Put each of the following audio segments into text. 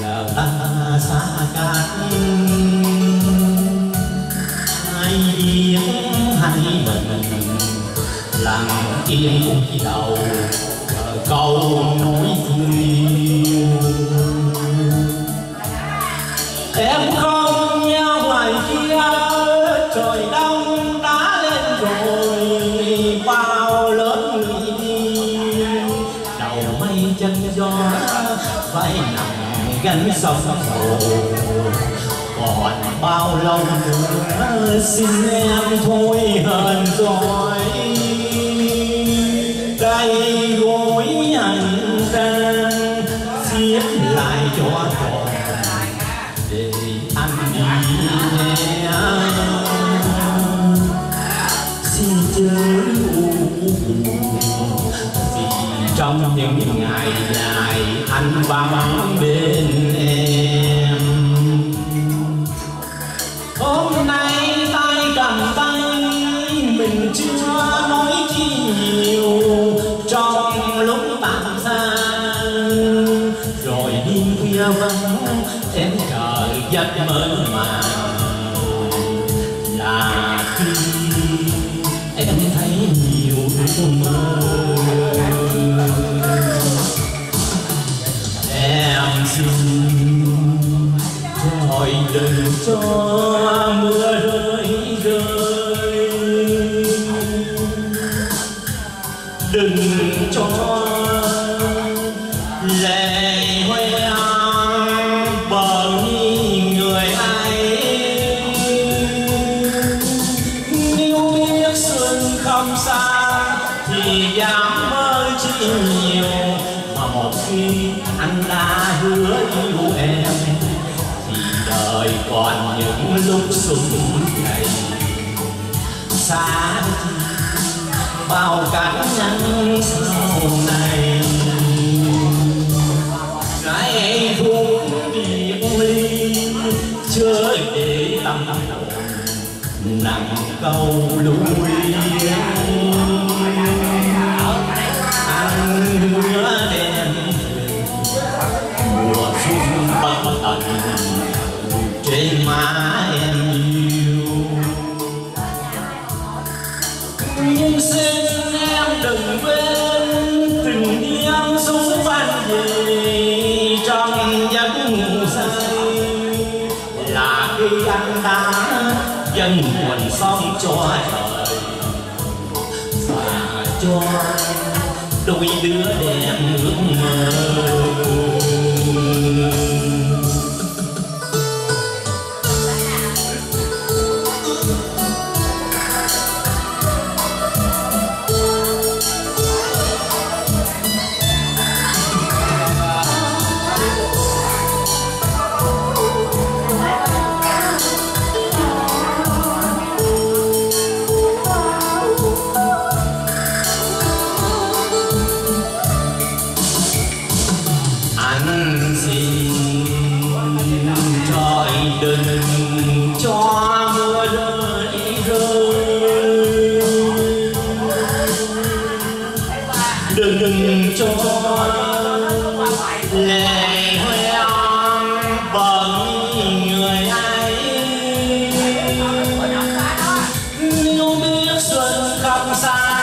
giờ ta xa cách ai biết hay mình lặng yên cúi đầu câu nói vui em không nhau ngoài kia trời đông đã lên rồi bao lớn người đi đầu mây chân gió vai nằm gánh sông hồ. Còn bao lâu nữa xin em thôi hờn rồi cây gối hành trang xiết lại cho tròn để anh đi nhé xin chớ u buồn vì trong những ngày dài anh vắng bên em. Hôm nay tay cầm tay, mình chưa nói chi nhiều, trong lúc tạm xa rồi đêm khuya vắng em chờ giấc mơ màng. Là khi em thấy nhiều ước mơ đừng cho mưa rơi rơi đừng cho lệ hoang bởi người ai. nếu biết xuân không xa thì dám mơ chi nhiều mà một khi anh đã hứa yêu em đời còn những lúc xuân này xa chi bao cảnh nhân sau này ngày phút biệt ly, chưa để tâm hồn nặng câu lũi anh hứa đem mùa xuân bất tận trên má em yêu nhưng xin em đừng quên, tình đêm xuống văn về trong giấc ngủ say. Là khi anh đã dâng nguồn sống cho đời và cho đôi đứa đem ước mơ. Đừng cho mưa rơi rơi. Đừng cho lệ hoang bởi người ấy. Nếu biết xuân không xa,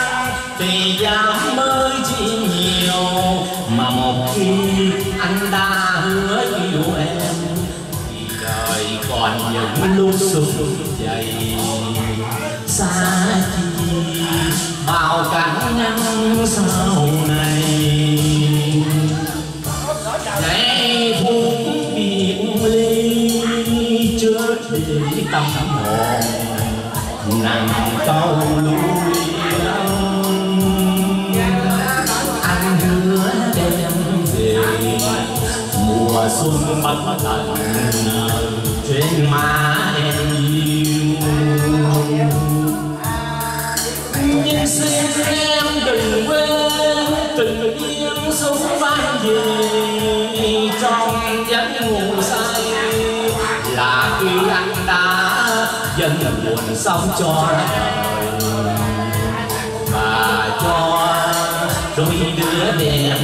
thì dám mới chi nhiều những lúc sụp dậy xa chi bao cảnh nắng sau này ngày phút biệt ly chưa đi tâm hồn nặng câu lũi mùa xuân bất tận trên má em yêu nhưng xin em đừng quên tình yêu sống vang về trong giấc ngủ say là khi anh đã dần buồn sống cho đời và cho đôi đứa đẹp